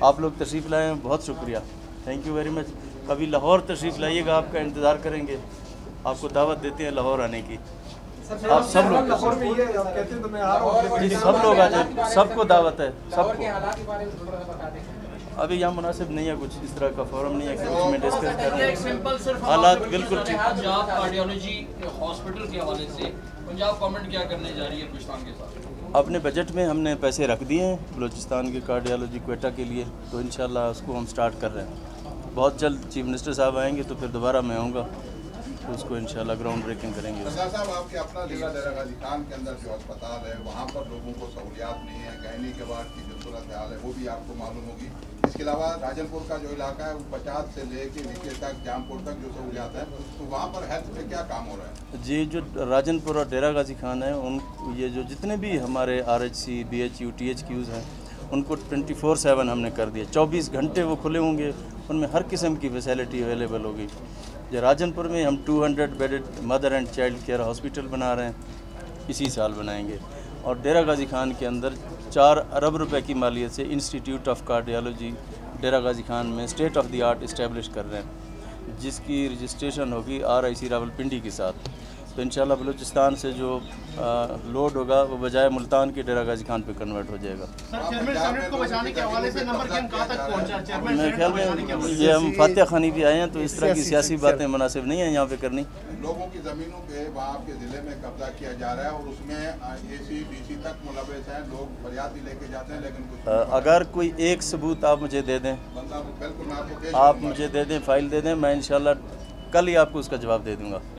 آپ لوگ تشریف لائے ہیں، بہت شکریہ۔ تھینک یو ویری مچ کبھی لاہور تشریف لائیے گا، آپ کا انتظار کریں گے۔ آپ کو دعوت دیتے ہیں لاہور آنے کی۔ آپ سب لوگ جی سب لوگ آ جائیں سب کو دعوت ہے سب کو۔ ابھی یہاں مناسب نہیں ہے کچھ اس طرح کا فورم نہیں ہے کہ میں ڈسکس کریں ایک سمپل حالات بالکل پنجاب کارڈیالوجی ہاسپٹل کے حوالے سے پنجاب گورنمنٹ کیا کرنے جا رہی ہے پشتان کے ساتھ؟ اپنے بجٹ میں ہم نے پیسے رکھ دیے ہیں بلوچستان کے کارڈیالوجی کوئٹہ کے لیے تو انشاءاللہ اس کو ہم سٹارٹ کر رہے ہیں۔ بہت جلد چیف منسٹر صاحب آئیں گے تو پھر دوبارہ میں آؤں گا۔ اس کو انشاءاللہ گراؤنڈ بریکنگ کریں گے۔ صاحب آپ کے اپنا ضلع دیر غازی خان کے اندر جو اسپتال ہے وہاں پر لوگوں کو سہولیات نہیں ہے کہنے کے بعد کی جو صورت حال ہے وہ بھی آپ کو معلوم ہوگی۔ اس کے علاوہ راجن پور کا جو علاقہ ہے وہ پچاس سے لے کے نیچے تک جام پور تک جو سہولیات ہے تو وہاں پر ہیلتھ پہ کیا کام ہو رہا ہے؟ جی جو راجن پور اور ڈیرا غازی خان ہیں ان یہ جو جتنے بھی ہمارے R H C B H U T H Qs ہیں ان کو ٹوئنٹی فور سیون ہم نے کر دیا۔ چوبیس گھنٹے وہ کھلے ہوں گے۔ ان میں ہر قسم کی فیسیلٹی اویلیبل ہوگی۔ جو راجن پور میں ہم two hundred bedded mother and child care hospital بنا رہے ہیں۔ اسی سال بنائیں گے۔ اور ڈیرہ غازی خان کے اندر چار ارب روپے کی مالیت سے institute of cardiology Dera Ghazi Khan میں state of the art establish کر رہے ہیں۔ جس کی رجسٹریشن ہوگی R I C Rawalpindi کے ساتھ۔ تو انشاءاللہ بلوچستان سے جو لوڈ ہوگا وہ بجائے ملتان کے ڈیرہ غازی خان پہ کنورٹ ہو جائے گا۔ میرے خیال میں یہ ہم فاتح خانی بھی آئے ہیں تو اس طرح کی سیاسی باتیں مناسب نہیں ہیں یہاں پہ کرنی۔ لوگوں کی زمینوں پہ وہاں کے ضلع میں قبضہ کیا جا رہا ہے اور اس میں اے سی بی سی تک ملوث ہیں لوگ فریاد بھی لے کے جاتے ہیں لیکن اگر کوئی ایک ثبوت آپ مجھے دے دیں۔ آپ مجھے دے دیں فائل دے دیں میں انشاءاللہ کل ہی آپ کو اس کا جواب دے دوں گا۔